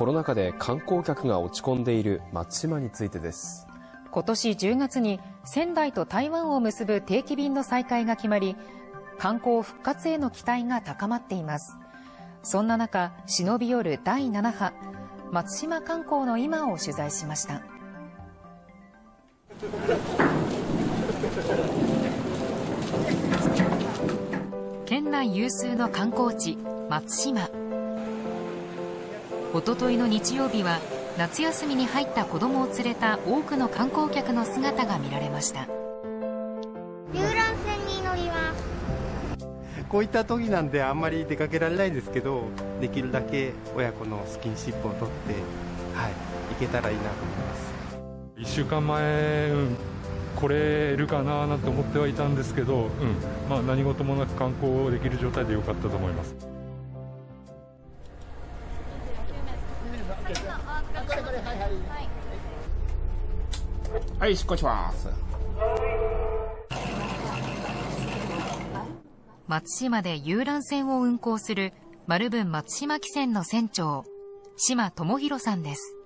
コロナ禍で観光客が落ち込んでいる松島についてです。今年10月に仙台と台湾を結ぶ定期便の再開が決まり観光復活への期待が高まっています。そんな中忍び寄る第7波松島観光の今を取材しました。県内有数の観光地松島。おとといの日曜日は夏休みに入った子供を連れた多くの観光客の姿が見られました。遊覧船に乗ります。こういった時なんであんまり出かけられないんですけどできるだけ親子のスキンシップを取ってはい行けたらいいなと思います。1週間前、うん、来れるかななんて思ってはいたんですけど、うんまあ、何事もなく観光できる状態でよかったと思いますはい出航します松島で遊覧船を運航する丸文松島汽船の船長島智博さんです。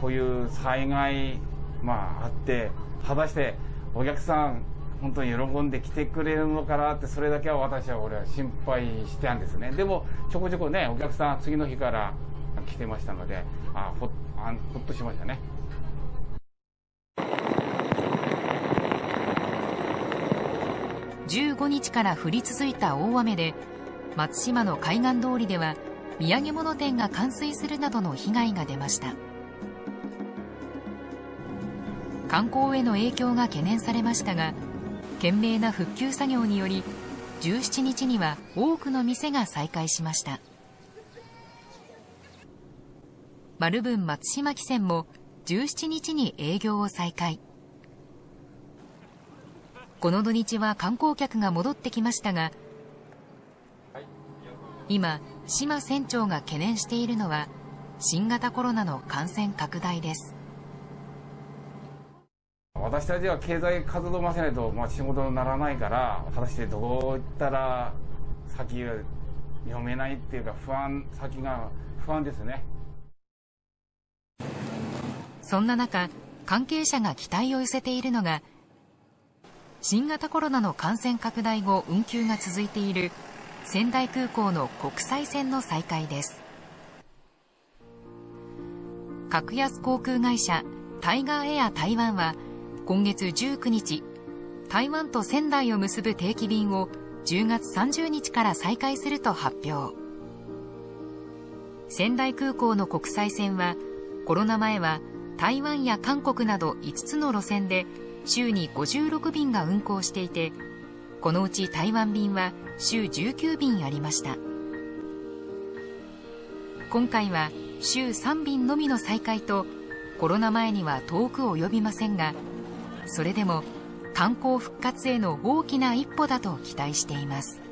こういう災害、まあ、あって果たしてお客さん本当に喜んで来てくれるのかなってそれだけは私は俺は心配してたんですね。でもちょこちょこねお客さん次の日から来てましたのであほあほっとしましたね。15日から降り続いた大雨で松島の海岸通りでは土産物店が冠水するなどの被害が出ました。観光への影響が懸念されましたが懸命な復旧作業により17日には多くの店が再開しました。丸文松島汽船も17日に営業を再開。この土日は観光客が戻ってきましたが今島船長が懸念しているのは新型コロナの感染拡大です。私たちは経済活動ませないと、まあ、仕事にならないから果たしてどういったら先が読めないっていうか不安先が不安ですね。そんな中関係者が期待を寄せているのが新型コロナの感染拡大後運休が続いている仙台空港の国際線の再開です。格安航空会社タイガーエア台湾は今月19日台湾と仙台を結ぶ定期便を10月30日から再開すると発表。仙台空港の国際線はコロナ前は台湾や韓国など5つの路線で週に56便が運航していてこのうち台湾便は週19便ありました。今回は週3便のみの再開とコロナ前には遠く及びませんがそれでも観光復活への大きな一歩だと期待しています。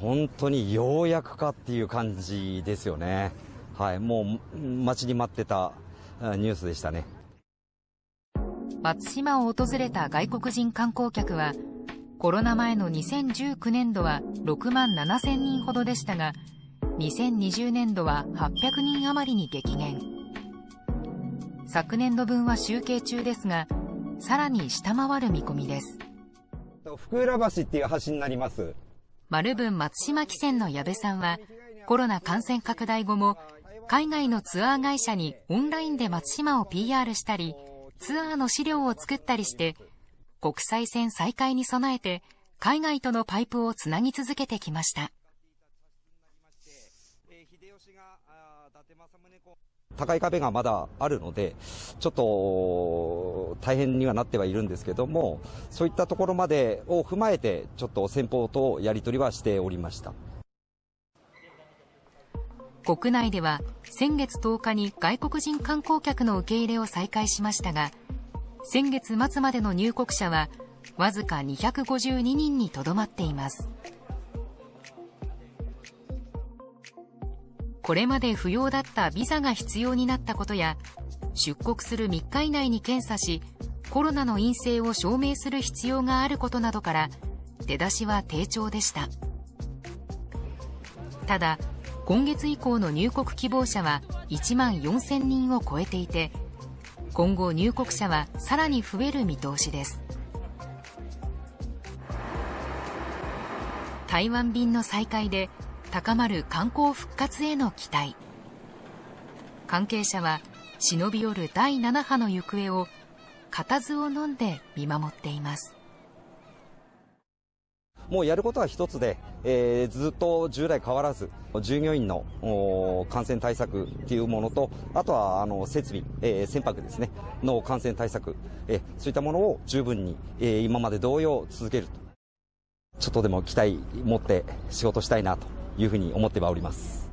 本当にようやくかっていう感じですよね。はい、もう待ちに待ってたニュースでしたね。松島を訪れた外国人観光客はコロナ前の2019年度は6万7千人ほどでしたが2020年度は800人余りに激減昨年度分は集計中ですがさらに下回る見込みです福浦橋っていう橋になります丸文松島汽船の矢部さんはコロナ感染拡大後も海外のツアー会社にオンラインで松島を PR したりツアーの資料を作ったりして国際線再開に備えて海外とのパイプをつなぎ続けてきました。高い壁がまだあるのでちょっと大変にはなってはいるんですけどもそういったところまでを踏まえてちょっと先方とやり取りはしておりました。国内では先月10日に外国人観光客の受け入れを再開しましたが先月末までの入国者はわずか252人にとどまっています。これまで不要だったビザが必要になったことや出国する3日以内に検査しコロナの陰性を証明する必要があることなどから出だしは低調でした。ただ今月以降の入国希望者は1万4000人を超えていて今後入国者はさらに増える見通しです。台湾便の再開で高まる観光復活への期待。関係者は忍び寄る第7波の行方を固唾を飲んで見守っています。もうやることは一つで、えー、ずっと従来変わらず、従業員の感染対策っていうものと、あとはあの設備、えー、船舶ですね、の感染対策、えー、そういったものを十分に、えー、今まで同様続けると。ちょっとでも期待持って仕事したいなと。いうふうに思ってはおります。